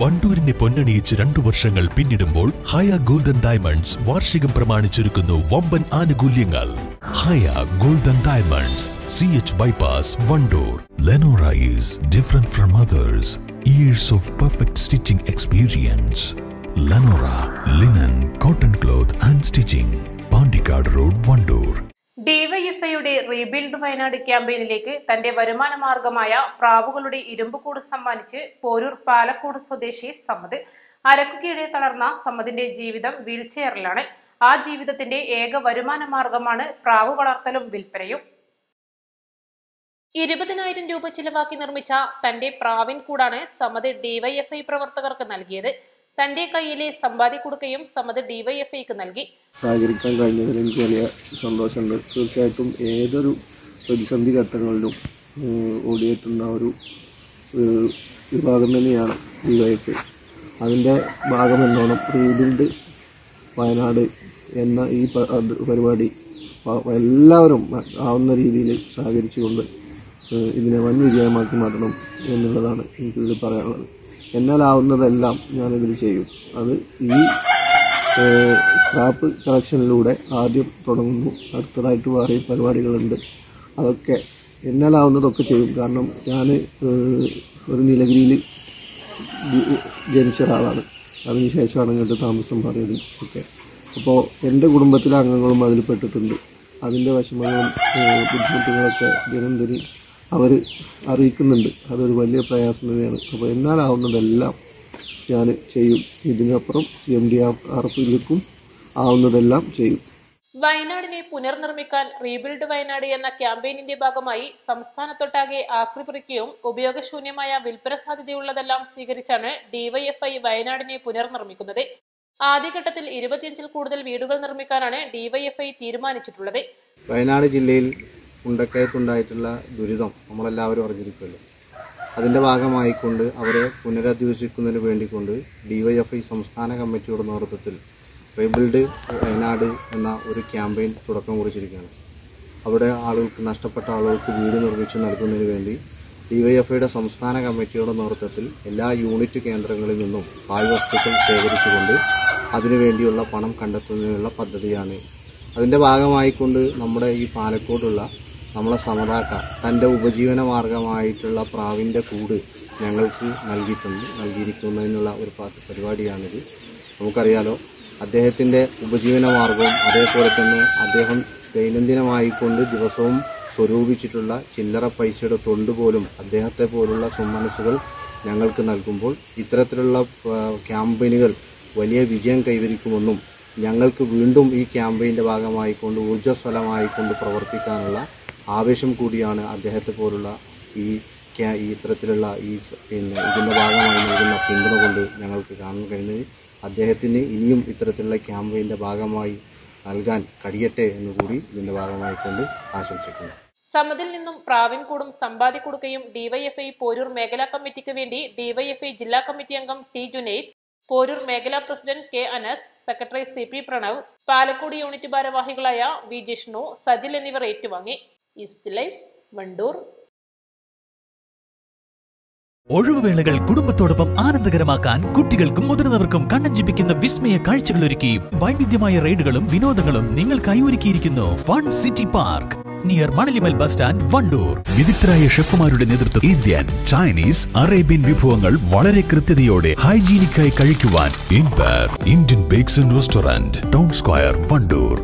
വണ്ടൂരിനെ പൊന്നണിയിച്ച് രണ്ടു വർഷങ്ങൾ പിന്നിടുമ്പോൾ ഹയ ഗോൾഡൻ ഡയമണ്ട്സ് വാർഷികം പ്രമാണിച്ചൊരുക്കുന്നു വമ്പൻ ആനുകൂല്യങ്ങൾ. Haya golden diamonds C H bypass Wandoor. Lenora is different from others years of perfect stitching experience Lenora linen cotton cloth and stitching Pandikkad road Wandoor ഡിവൈഎഫ്ഐയുടെ rebuild Wayanad ക്യാമ്പയിനിലേക്ക് തന്റെ വരുമാന മാർഗമായ പ്രാവുകളുടെ ഇരുമ്പുകൂട് സമ്മാനിച്ച് പോരൂർ പാലക്കോട് സ്വദേശി സമ്മത് അരക്കുകീഴെ തളർന്ന സമ്മതിന്റെ ജീവിതം വീൽചെയറിലാണ്. ആ ജീവിതത്തിന്റെ ഏക വരുമാന മാർഗമാണ് പ്രാവ് വളർത്തലും വിൽപ്പനയും. ഇരുപതിനായിരം രൂപ ചിലവാക്കി നിർമ്മിച്ച തന്റെ പ്രാവിൻ കൂടാണ് സമ്മത് ഡിവൈഎഫ്ഐ പ്രവർത്തകർക്ക് നൽകിയത്. തന്റെ കയ്യിലെ സമ്പാദ്യ കൊടുക്കയും സമത് ഡിവൈഎഫ്ഐക്ക് നൽകി. സഹകരിക്കാൻ കഴിഞ്ഞതിൽ എനിക്ക് വലിയ സന്തോഷമുണ്ട്. തീർച്ചയായിട്ടും ഏതൊരു പ്രതിസന്ധി ഘട്ടങ്ങളിലും ഓടിയെത്തുന്ന ഒരു വിഭാഗം തന്നെയാണ് വൈഫ് അതിന്റെ ഭാഗമെന്നോണം റീബിൽഡ് വയനാട് എന്ന ഈ പരിപാടി എല്ലാവരും ആവുന്ന രീതിയിൽ സഹകരിച്ചുകൊണ്ട് ഇതിനെ വൻ വിജയമാക്കി മാറ്റണം എന്നുള്ളതാണ് എനിക്കിതിൽ പറയാനുള്ളത്. എന്നാലാവുന്നതെല്ലാം ഞാനിതിൽ ചെയ്യും. അത് ഈ സ്ക്രാപ്പ് കളക്ഷനിലൂടെ ആദ്യം തുടങ്ങുന്നു. അടുത്തതായിട്ട് വേറെ പരിപാടികളുണ്ട്. അതൊക്കെ എന്നാലാവുന്നതൊക്കെ ചെയ്യും. കാരണം ഞാൻ ഒരു നീലഗിരിയിൽ ജനിച്ച ഒരാളാണ്. അതിനുശേഷമാണ് ഇങ്ങോട്ട് താമസം മാറിയത് ഒക്കെ. അപ്പോൾ എന്റെ കുടുംബത്തിലെ അംഗങ്ങളും അതിൽ പെട്ടിട്ടുണ്ട്. അതിന്റെ വിഷമങ്ങളും ബുദ്ധിമുട്ടുകളൊക്കെ ദിനംതിരി അവർ അറിയിക്കുന്നുണ്ട്. അതൊരു വലിയ പ്രയാസം തന്നെയാണ്. അപ്പോൾ എന്നാലാവുന്നതെല്ലാം ഞാൻ ചെയ്യും. ഇതിനപ്പുറം സി എം ഡി ആർ എഫിലേക്കും ആവുന്നതെല്ലാം ചെയ്യും. വയനാടിനെ പുനർനിർമ്മിക്കാൻ റീബിൽഡ് വയനാട് എന്ന ക്യാമ്പയിനിന്റെ ഭാഗമായി സംസ്ഥാനത്തൊട്ടാകെ ആക്രിപറിക്കുകയും ഉപയോഗശൂന്യമായ വിൽപ്പന സാധ്യതയുള്ളതെല്ലാം സ്വീകരിച്ചാണ് ഡിവൈഎഫ്ഐ വയനാടിനെ പുനർനിർമ്മിക്കുന്നത്. ആദ്യഘട്ടത്തിൽ ഇരുപത്തിയഞ്ചിൽ കൂടുതൽ വീടുകൾ നിർമ്മിക്കാനാണ് ഡിവൈഎഫ്ഐ തീരുമാനിച്ചിട്ടുള്ളത്. വയനാട് ജില്ലയിൽ ഉണ്ടക്കയത്തുണ്ടായിട്ടുള്ള ദുരിതം നമ്മളെല്ലാവരും അറിഞ്ഞിരിക്കുമല്ലോ. അതിന്റെ ഭാഗമായിക്കൊണ്ട് അവരെ പുനരധിവസിക്കുന്നതിന് വേണ്ടിക്കൊണ്ട് ഡിവൈഎഫ്ഐ സംസ്ഥാന കമ്മിറ്റിയുടെ നേതൃത്വത്തിൽ റീബിൽഡ് വയനാട് എന്ന ഒരു ക്യാമ്പയിൻ തുടക്കം കുറിച്ചിരിക്കുകയാണ്. അവിടെ ആളുകൾക്ക് നഷ്ടപ്പെട്ട ആളുകൾക്ക് വീട് നിർമ്മിച്ച് നൽകുന്നതിന് വേണ്ടി ഡിവൈഎഫ്ഐയുടെ സംസ്ഥാന കമ്മിറ്റിയുടെ നേതൃത്വത്തിൽ എല്ലാ യൂണിറ്റ് കേന്ദ്രങ്ങളിൽ നിന്നും പായ് വസ്തുക്കൾ ശേഖരിച്ചുകൊണ്ട് അതിനുവേണ്ടിയുള്ള പണം കണ്ടെത്തുന്നതിനുള്ള പദ്ധതിയാണ്. അതിന്റെ ഭാഗമായിക്കൊണ്ട് നമ്മുടെ ഈ പാലക്കോടുള്ള നമ്മളെ സമതാക്ക തന്റെ ഉപജീവന മാർഗമായിട്ടുള്ള പ്രാവിന്റെ കൂട് ഞങ്ങൾക്ക് നൽകിയിട്ടുണ്ട് നൽകിയിരിക്കുന്നതിനുള്ള ഒരു പരിപാടിയാണിത്. നമുക്കറിയാലോ അദ്ദേഹത്തിന്റെ ഉപജീവന മാർഗവും അതേപോലെ തന്നെ അദ്ദേഹം ദൈനംദിനമായിക്കൊണ്ട് ദിവസവും സ്വരൂപിച്ചിട്ടുള്ള ചില്ലറ പൈസയുടെ തൊണ്ട് പോലും അദ്ദേഹത്തെ പോലുള്ള സുമനസ്സുകൾ ഞങ്ങൾക്ക് നൽകുമ്പോൾ ഇത്തരത്തിലുള്ള ക്യാമ്പയിനുകൾ വലിയ വിജയം കൈവരിക്കുമെന്നും ഞങ്ങൾക്ക് വീണ്ടും ഈ ക്യാമ്പയിന്റെ ഭാഗമായിക്കൊണ്ട് ഊർജസ്വലമായിക്കൊണ്ട് പ്രവർത്തിക്കാനുള്ള ആവേശം കൂടിയാണ് അദ്ദേഹത്തെ പോലുള്ള ഈ ഇത്തരത്തിലുള്ള ഈ പിന്നെ ഇതിന്റെ ഭാഗമായി നൽകുന്ന പിന്തുണ കൊണ്ട് ഞങ്ങൾക്ക് കാണാൻ കഴിയുന്നത് അദ്ദേഹത്തിന് ഇനിയും ഇത്തരത്തിലുള്ള ക്യാമ്പയിന്റെ ഭാഗമായി നൽകാൻ കഴിയട്ടെ എന്ന് കൂടി ഇതിന്റെ ഭാഗമായിക്കൊണ്ട് ആശംസിക്കുന്നു. സമതിൽ നിന്നും പ്രാവിൻകൂടും കൊടുക്കുകയും ഡിവൈഎഫ്ഐ പോരൂർ മേഖലാ കമ്മിറ്റിക്ക് വേണ്ടി ഡിവൈഎഫ്ഐ ജില്ലാ കമ്മിറ്റി അംഗം ടി ജുനൈദ് പോരൂർ മേഖലാ president K Anas secretary C P Pranav Palakkode unit ഭാരവാഹികളായ വി ജിഷ്ണു സജിൽ എന്നിവർ ഏറ്റുവാങ്ങി. East life Wandoor. ഒഴിവുവേളകൾ കുടുംബത്തോടൊപ്പം ആനന്ദകരമാക്കാൻ കുട്ടികൾക്കും മുതിർന്നവർക്കും കണ്ണഞ്ചിപ്പിക്കുന്ന വിസ്മയ കാഴ്ചകൾ ഒരുക്കി വൈവിധ്യമായ റൈഡുകളും വിനോദങ്ങളും നിങ്ങൾക്കായി ഒരുക്കിയിരിക്കുന്നു one city park near Manalimal bus stand Wandoor. വിദഗ്ധരായ ഷെഫുമാരുടെ നേതൃത്വം ഇന്ത്യൻ ചൈനീസ് അറേബ്യൻ വിഭവങ്ങൾ വളരെ കൃത്യതയോടെ ഹൈജീനിക്കായി കഴിക്കുവാൻ ഇൻപാർ Indian bakes and restaurant town square Wandoor.